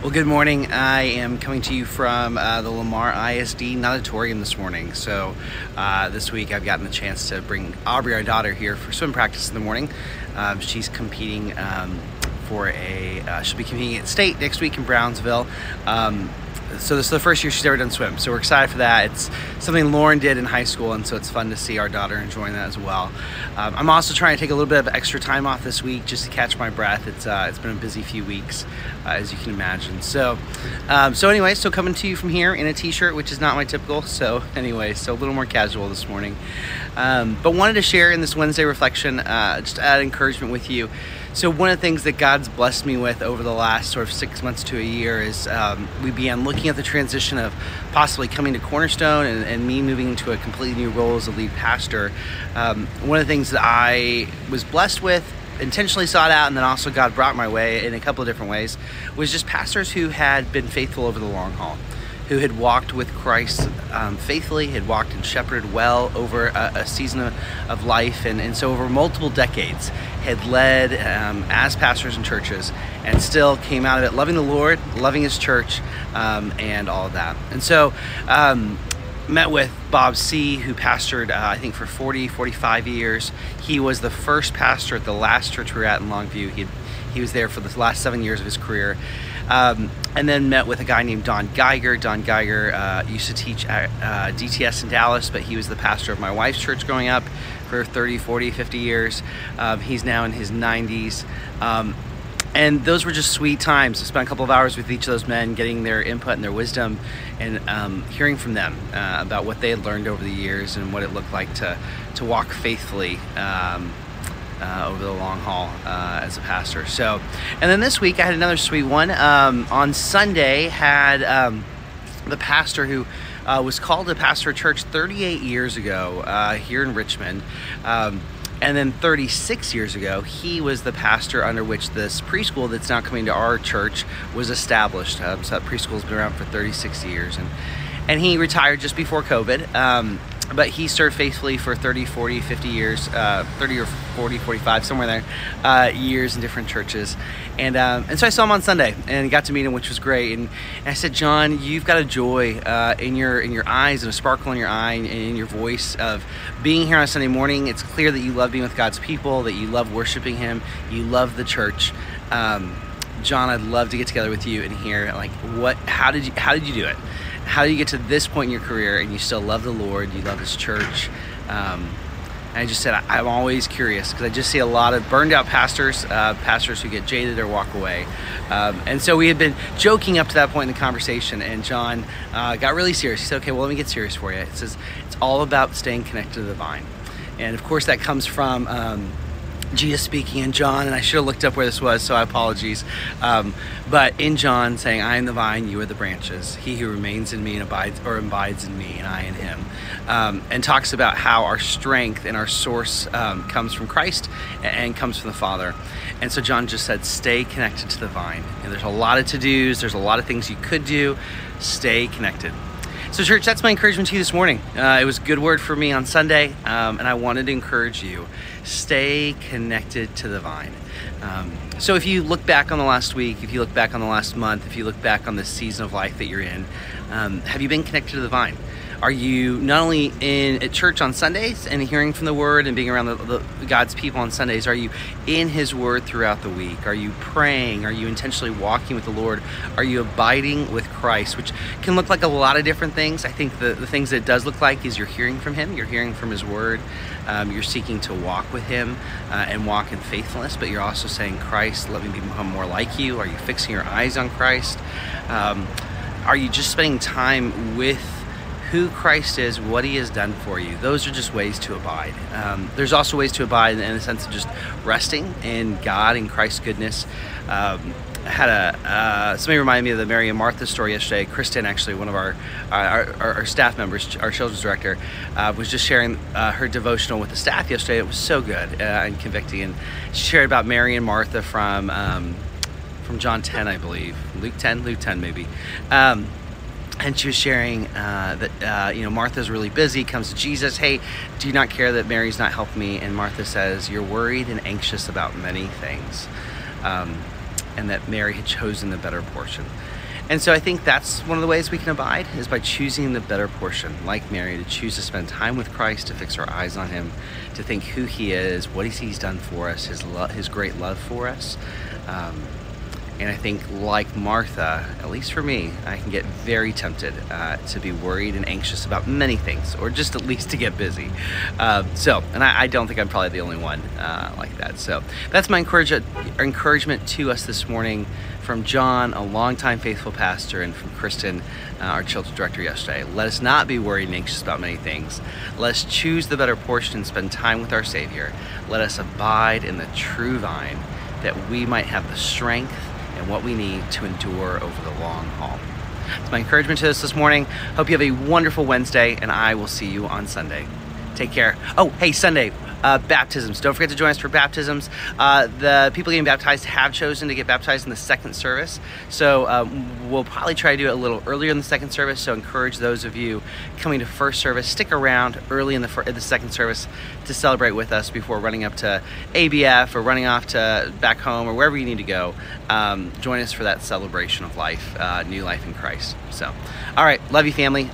Well, good morning. I am coming to you from uh, the Lamar ISD natatorium this morning. So, uh, this week I've gotten the chance to bring Aubrey, our daughter, here for swim practice in the morning. Um, she's competing um, for a, uh, she'll be competing at state next week in Brownsville. Um, so this is the first year she's ever done swim. So we're excited for that. It's something Lauren did in high school, and so it's fun to see our daughter enjoying that as well. Um, I'm also trying to take a little bit of extra time off this week just to catch my breath. It's uh, it's been a busy few weeks, uh, as you can imagine. So um, so anyway, so coming to you from here in a t-shirt, which is not my typical. So anyway, so a little more casual this morning, um, but wanted to share in this Wednesday reflection, uh, just add encouragement with you. So one of the things that God's blessed me with over the last sort of six months to a year is um, we began looking at the transition of possibly coming to Cornerstone and, and me moving into a completely new role as a lead pastor. Um, one of the things that I was blessed with intentionally sought out and then also God brought my way in a couple of different ways was just pastors who had been faithful over the long haul who had walked with Christ um, faithfully, had walked and shepherded well over a, a season of, of, life, and, and so over multiple decades had led um, as pastors in churches and still came out of it loving the Lord, loving his church, um, and all of that. And so, um, met with Bob C., who pastored, uh, I think, for 40, 45 years. He was the first pastor at the last church we were at in Longview. He, he was there for the last seven years of his career. Um, and then met with a guy named Don Geiger. Don Geiger uh, used to teach at uh, DTS in Dallas, but he was the pastor of my wife's church growing up for 30, 40, 50 years. Um, he's now in his 90s. Um, and those were just sweet times. I spent a couple of hours with each of those men, getting their input and their wisdom, and um, hearing from them uh, about what they had learned over the years and what it looked like to to walk faithfully um, uh, over the long haul uh, as a pastor. So, and then this week I had another sweet one. Um, on Sunday, had um, the pastor who uh, was called to pastor a church 38 years ago uh, here in Richmond. Um, and then 36 years ago, he was the pastor under which this preschool that's now coming to our church was established. Um, so that preschool's been around for 36 years, and and he retired just before COVID. But he served faithfully for 30, 40, 50 years, uh, 30 or 40, 45, somewhere there, uh, years in different churches. And, um, and so I saw him on Sunday and got to meet him, which was great. And, and I said, John, you've got a joy uh, in your in your eyes and a sparkle in your eye and in your voice of being here on Sunday morning. It's clear that you love being with God's people, that you love worshiping Him, you love the church. Um, John, I'd love to get together with you and hear like what, how did you, how did you do it? How do you get to this point in your career and you still love the Lord, you love His church? Um, and I just said, I, am always curious because I just see a lot of burned out pastors, uh, pastors who get jaded or walk away. Um, and so we had been joking up to that point in the conversation, and John uh, got really serious. He said, Okay, well, let me get serious for you. It says, It's all about staying connected to the vine. And of course, that comes from. Um, Jesus speaking in John, and I should have looked up where this was, so I apologies. Um, but in John, saying, "I am the vine, you are the branches. He who remains in me and abides, or abides in me, and I in him," um, and talks about how our strength and our source um, comes from Christ and, and, comes from the Father. And so John just said, "Stay connected to the vine." And there's a lot of to dos. There's a lot of things you could do. Stay connected. So, church, that's my encouragement to you this morning. Uh, it was a good word for me on Sunday, um, and I wanted to encourage you stay connected to the vine. Um, so, if you look back on the last week, if you look back on the last month, if you look back on the season of life that you're in, um, have you been connected to the vine? Are you not only in at church on Sundays and hearing from the Word and being around the, the, God's people on Sundays? Are you in His Word throughout the week? Are you praying? Are you intentionally walking with the Lord? Are you abiding with Christ? Which can look like a lot of different things. I think the, the things that it does look like is you're hearing from Him, you're hearing from His Word, um, you're seeking to walk with Him uh, and walk in faithfulness, but you're also saying, Christ, let me become more like you. Are you fixing your eyes on Christ? Um, are you just spending time with who Christ is, what He has done for you. Those are just ways to abide. Um, there's also ways to abide in the sense of just resting in God and Christ's goodness. Um, I had a uh, somebody reminded me of the Mary and Martha story yesterday. Kristen, actually, one of our our, our, our staff members, our children's director, uh, was just sharing uh, her devotional with the staff yesterday. It was so good uh, and convicting, and she shared about Mary and Martha from um, from John 10, I believe, Luke 10, Luke 10, maybe. Um, and she was sharing uh, that uh, you know Martha's really busy. Comes to Jesus, hey, do you not care that Mary's not helping me? And Martha says, "You're worried and anxious about many things." Um, and that Mary had chosen the better portion. And so I think that's one of the ways we can abide is by choosing the better portion, like Mary, to choose to spend time with Christ, to fix our eyes on Him, to think who He is, what He's done for us, His love, His great love for us. Um, and I think, like Martha, at least for me, I can get very tempted uh, to be worried and anxious about many things, or just at least to get busy. Uh, so, and I, I, don't think I'm probably the only one uh, like that. So, that's my encourage- encouragement to us this morning from John, a longtime faithful pastor, and from Kristen, uh, our children's director yesterday. Let us not be worried and anxious about many things. Let us choose the better portion and spend time with our Savior. Let us abide in the true vine that we might have the strength and what we need to endure over the long haul. It's my encouragement to us this morning. Hope you have a wonderful Wednesday, and I will see you on Sunday. Take care. Oh, hey, Sunday, uh, baptisms. Don't forget to join us for baptisms. Uh, the people getting baptized have chosen to get baptized in the second service. So um, we'll probably try to do it a little earlier in the second service. So encourage those of you coming to first service, stick around early in the, fir- the second service to celebrate with us before running up to ABF or running off to back home or wherever you need to go. Um, join us for that celebration of life, uh, new life in Christ. So, all right, love you, family.